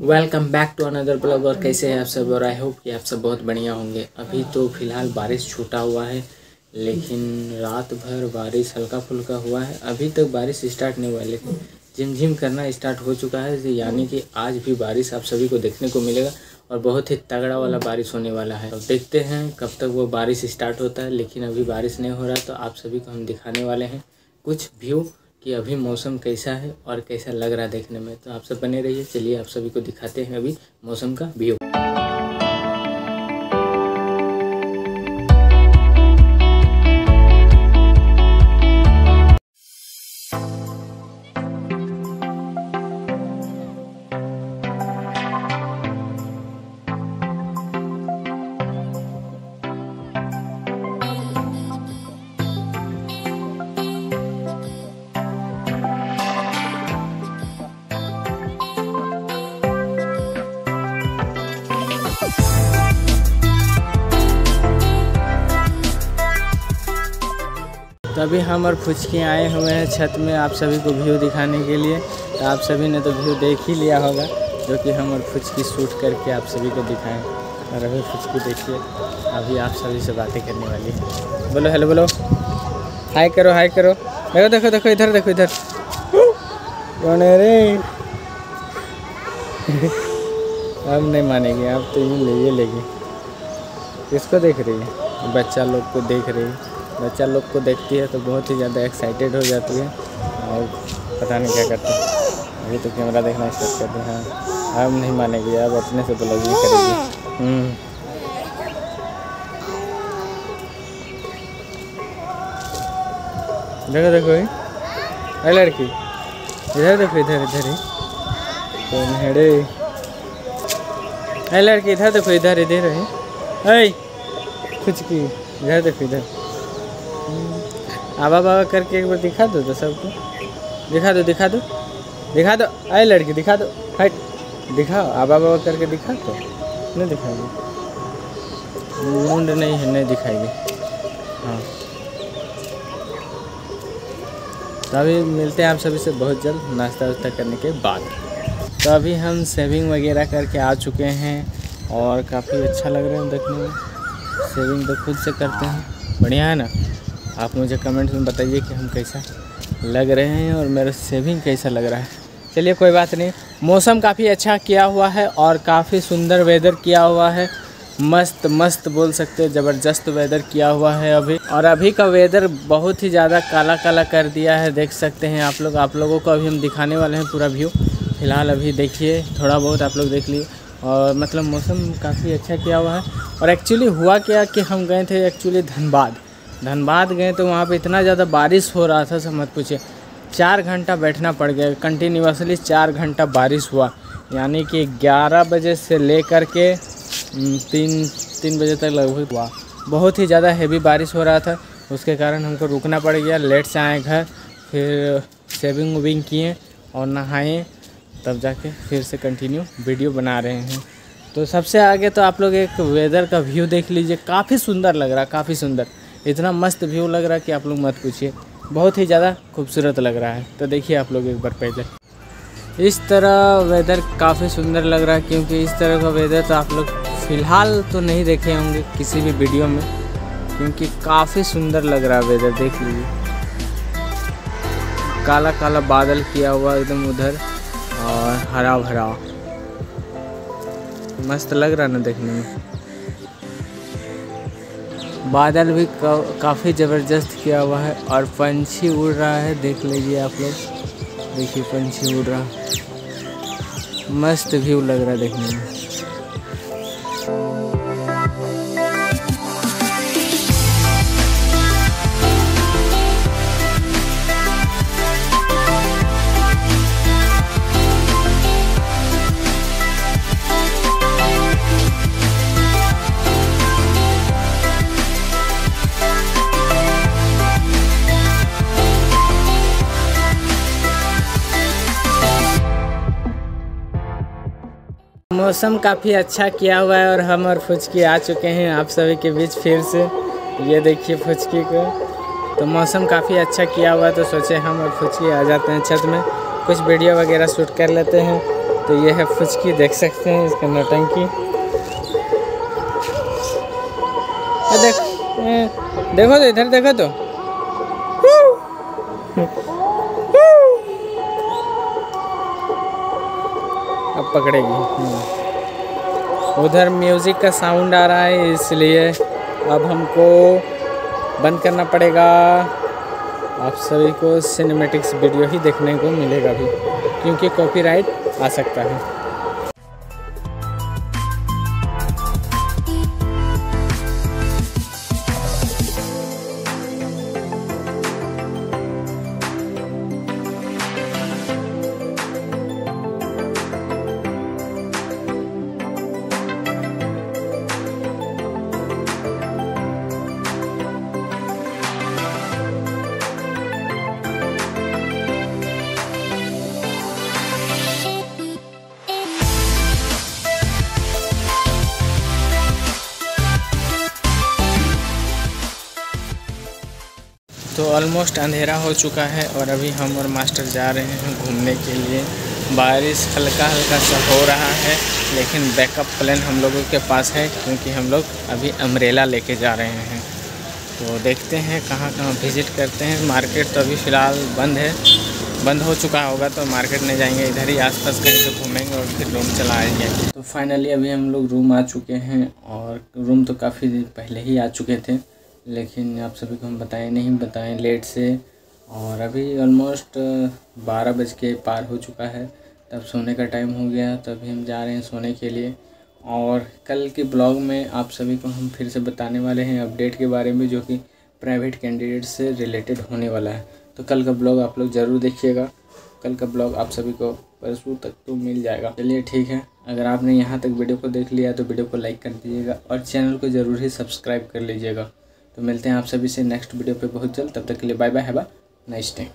Welcome back to another blog और कैसे हैं आप सब? और आई होप कि आप सब बहुत बढ़िया होंगे। अभी तो फ़िलहाल बारिश छूटा हुआ है, लेकिन रात भर बारिश हल्का फुल्का हुआ है। अभी तक बारिश स्टार्ट नहीं हुआ है, लेकिन झिमझिम करना स्टार्ट हो चुका है। यानी कि आज भी बारिश आप सभी को देखने को मिलेगा और बहुत ही तगड़ा वाला बारिश होने वाला है। तो देखते हैं कब तक वो बारिश स्टार्ट होता है, लेकिन अभी बारिश नहीं हो रहा तो आप सभी को हम दिखाने वाले हैं। कुछ व्यू कि अभी मौसम कैसा है और कैसा लग रहा है देखने में तो आप सब बने रहिए। चलिए आप सभी को दिखाते हैं अभी मौसम का व्यू तो अभी हम और फुचकी आए हुए हैं छत में आप सभी को व्यू दिखाने के लिए। तो आप सभी ने तो व्यू देख ही लिया होगा, जो कि हम और फुचकी शूट करके आप सभी को दिखाएँ। और अभी फुचकी देखिए, अभी आप सभी से बातें करने वाली है। बोलो हेलो बोलो। हाय करो हाय करो। देखो देखो देखो, इधर देखो, इधर। कौन है रे? अब नहीं मानेगी आप तो यूँ ले लेगी। किसको देख रही है? बच्चा लोग को देख रही है। बच्चा लोग को देखती है तो बहुत ही ज़्यादा एक्साइटेड हो जाती है। और पता नहीं क्या करती अभी तो कैमरा देखना स्टार्ट कर दी हाँ अब नहीं मानेगी, अब अपने से ब्लॉग करेगी। हम्म। देखो देखो अरे लड़की, इधर देखो, इधर इधर ही। कौन है अरे लड़की, इधर देखो, इधर इधर है। ऐ कुछ की, इधर देखो, इधर। आबा बाबा करके एक बार दिखा दो तो सबको। दिखा दो दिखा दो। दिखा दो। आए लड़की, दिखा दो। हट। दिखाओ आबा बाबा करके दिखा दो। नहीं दिखाएगी। मुंड नहीं है, नहीं दिखाएगी। हाँ। तो अभी मिलते हैं आप सभी से बहुत जल्द नाश्ता वास्ता करने के बाद। तो अभी हम सेविंग वगैरह करके आ चुके हैं और काफ़ी अच्छा लग रहा है देखने में। सेविंग तो खुद से करते हैं। बढ़िया है ना? आप मुझे कमेंट्स में बताइए कि हम कैसा लग रहे हैं और मेरा सेविंग कैसा लग रहा है। चलिए, कोई बात नहीं। मौसम काफ़ी अच्छा किया हुआ है और काफ़ी सुंदर वेदर किया हुआ है। मस्त मस्त बोल सकते हैं, ज़बरदस्त वेदर किया हुआ है अभी। और अभी का वेदर बहुत ही ज़्यादा काला काला कर दिया है, देख सकते हैं आप लोग। आप लोगों को अभी हम दिखाने वाले हैं पूरा व्यू फ़िलहाल अभी देखिए, थोड़ा बहुत आप लोग देख लिए। और मतलब मौसम काफ़ी अच्छा किया हुआ है। और एक्चुअली हुआ क्या कि हम गए थे एक्चुअली धनबाद। धनबाद गए तो वहाँ पे इतना ज़्यादा बारिश हो रहा था, सब मत पूछिए। चार घंटा बैठना पड़ गया। कंटिन्यूसली चार घंटा बारिश हुआ। यानी कि ग्यारह बजे से लेकर के तीन तीन बजे तक लगभग हुआ। बहुत ही ज़्यादा हैवी बारिश हो रहा था। उसके कारण हमको रुकना पड़ गया। लेट से आए घर, फिर सेविंग वेविंग किए और नहाए। तब जाके फिर से कंटिन्यू वीडियो बना रहे हैं। तो सबसे आगे तो आप लोग एक वेदर का व्यू देख लीजिए। काफ़ी सुंदर लग रहा, काफ़ी सुंदर। इतना मस्त व्यू लग रहा है कि आप लोग मत पूछिए। बहुत ही ज़्यादा खूबसूरत लग रहा है। तो देखिए आप लोग एक बार पहले इस तरह वेदर काफ़ी सुंदर लग रहा है, क्योंकि इस तरह का वेदर तो आप लोग फ़िलहाल तो नहीं देखे होंगे किसी भी वीडियो में, क्योंकि काफ़ी सुंदर लग रहा है वेदर देख लीजिए। काला काला बादल किया हुआ एकदम उधर, और हरा भरा मस्त लग रहा ना देखने में। बादल भी काफ़ी ज़बरदस्त किया हुआ है और पंछी उड़ रहा है, देख लीजिए आप लोग। देखिए, पंछी उड़ रहा। मस्त व्यू लग रहा है देखने में। मौसम काफ़ी अच्छा किया हुआ है और हम और फुचकी आ चुके हैं आप सभी के बीच फिर से। ये देखिए फुचकी को। तो मौसम काफ़ी अच्छा किया हुआ है तो सोचे हम और फुचकी आ जाते हैं छत में। कुछ वीडियो वगैरह शूट कर लेते हैं। तो ये है फुचकी, देख सकते हैं इसका नौटंकी। देख देखो तो इधर, देखो तो। अब पकड़ेगी। हम्म। उधर म्यूज़िक का साउंड आ रहा है, इसलिए अब हमको बंद करना पड़ेगा। आप सभी को सिनेमेटिक्स वीडियो ही देखने को मिलेगा भी, क्योंकि कॉपीराइट आ सकता है। तो ऑलमोस्ट अंधेरा हो चुका है और अभी हम और मास्टर जा रहे हैं घूमने के लिए। बारिश हल्का हल्का सा हो रहा है, लेकिन बैकअप प्लान हम लोगों के पास है क्योंकि हम लोग अभी अम्ब्रेला लेके जा रहे हैं। तो देखते हैं कहाँ कहाँ विज़िट करते हैं। मार्केट तो अभी फ़िलहाल बंद है। बंद हो चुका होगा तो मार्केट नहीं जाएँगे, इधर ही आसपास कहीं से घूमेंगे और फिर रूम चला आएँगे तो फाइनली अभी हम लोग रूम आ चुके हैं और रूम तो काफ़ी पहले ही आ चुके थे। लेकिन आप सभी को हम बताएँ, नहीं बताएँ, लेट से। और अभी ऑलमोस्ट बारह बज के पार हो चुका है। तब सोने का टाइम हो गया तो अभी हम जा रहे हैं सोने के लिए। और कल के ब्लॉग में आप सभी को हम फिर से बताने वाले हैं अपडेट के बारे में, जो कि प्राइवेट कैंडिडेट से रिलेटेड होने वाला है। तो कल का ब्लॉग आप लोग ज़रूर देखिएगा। कल का ब्लॉग आप सभी को परसों तक तो मिल जाएगा। चलिए ठीक है, अगर आपने यहाँ तक वीडियो को देख लिया तो वीडियो को लाइक कर दीजिएगा और चैनल को ज़रूर ही सब्सक्राइब कर लीजिएगा। तो मिलते हैं आप सभी से नेक्स्ट वीडियो पे बहुत जल्द। तब तक के लिए bye bye have a nice time